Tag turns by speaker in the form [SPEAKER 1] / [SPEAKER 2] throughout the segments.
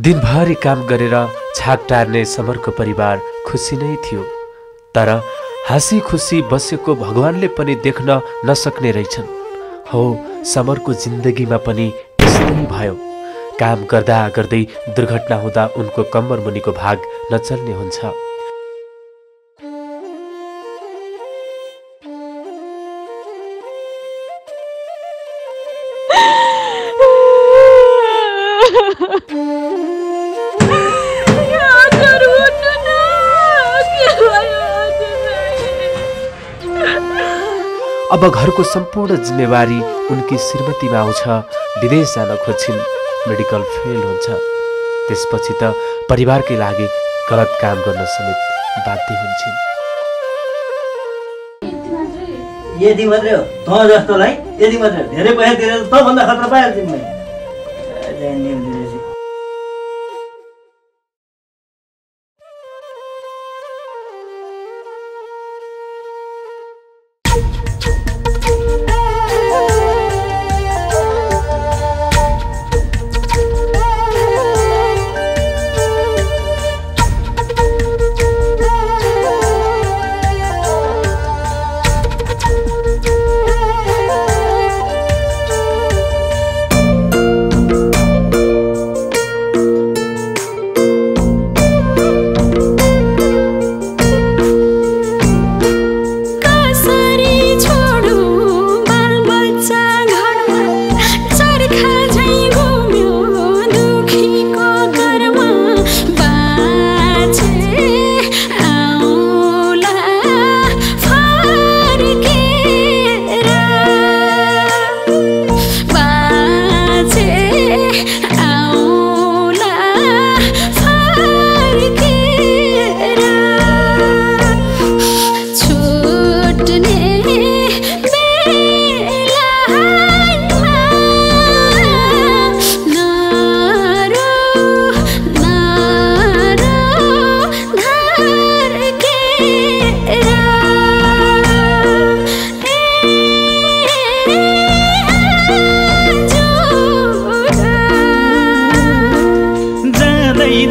[SPEAKER 1] दिनभरि काम गरेर छाक टार्ने समरको परिवार खुसी नै थियो। तर हाँसी खुसी बसेको भगवानले पनि देख्न नसक्ने रहेछन्। हो समरको जिन्दगीमा पनि यस्तै भयो। काम गर्दा गर्दै दुर्घटना हुँदा उनको कम्बर मुनिको भाग नचल्ने हुन्छ। अब घरको सम्पूर्ण जिम्मेवारी उनकी श्रीमतीमा आउँछ। विदेश जान खोज्छिन्। मेडिकल फेल हुन्छ। त्यसपछि त परिवारकै लागि गलत काम गर्न समेत बाध्य हुन्छन्।
[SPEAKER 2] यति मात्रै हो तँ जस्तोलाई यति मात्रै धेरै पैसा तिरेर तँभन्दा खतरा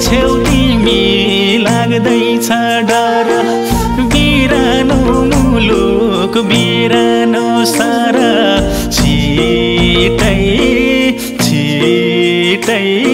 [SPEAKER 2] पाइहाल्छु नि मैले
[SPEAKER 3] रुवाउँदै नजाऊ न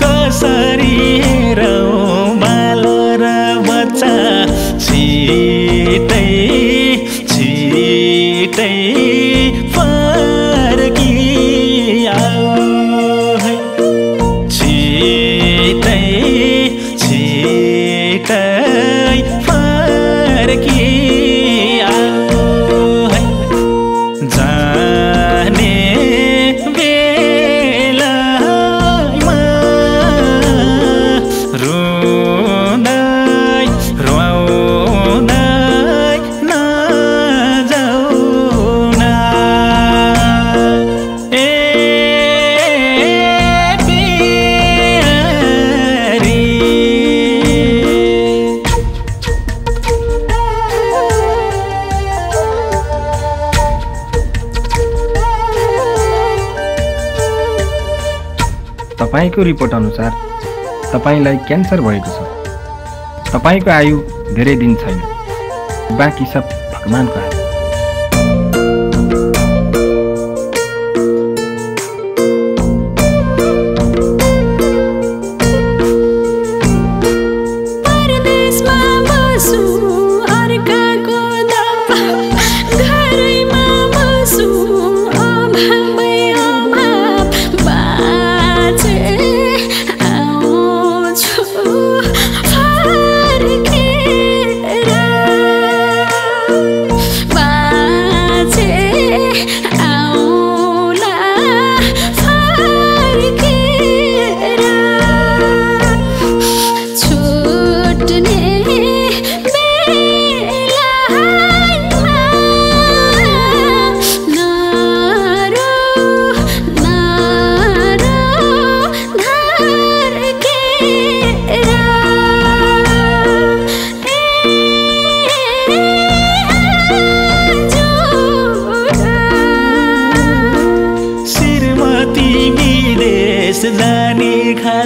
[SPEAKER 3] कसरी हेरौँ बाल र बच्चा।
[SPEAKER 2] तपाईँको रिपोर्ट अनुसार तपाईँलाई क्यान्सर भएको छ। तपाईँको आयु धेरै दिन छैन। बाँकी सब भगवान्को हात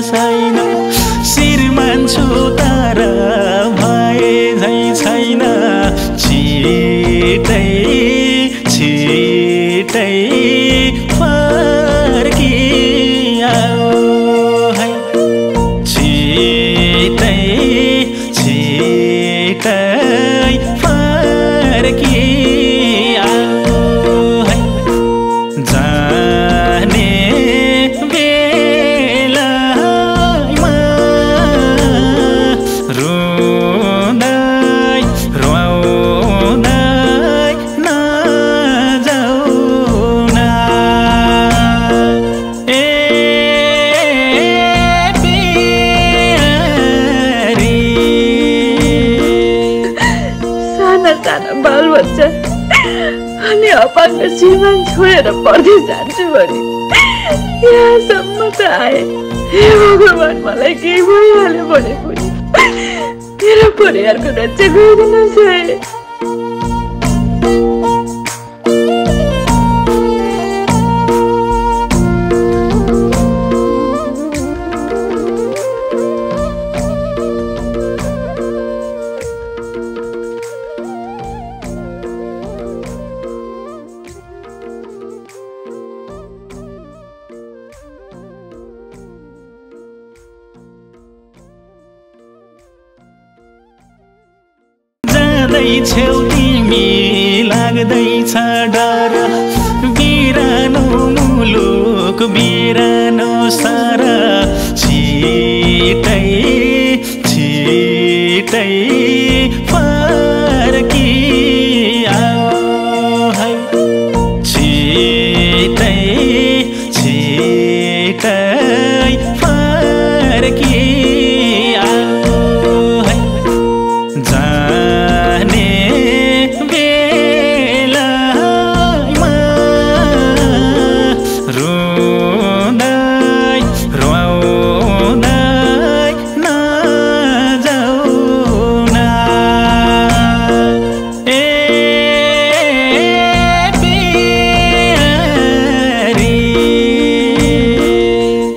[SPEAKER 3] छैन। श्रीमान छु तर भए
[SPEAKER 4] श्रीमान छोडेर परदेश जान्छु भने यहाँसम्म त आए। हे भगवान् मलाई केही भइहाल्यो भने पनि। मेरो परिवारको रक्षा गरिदिनुहोस् है।
[SPEAKER 3] जाँदैछौ तिमी लाग्दैछ डर। बिरानो मुलुक बिरानो सा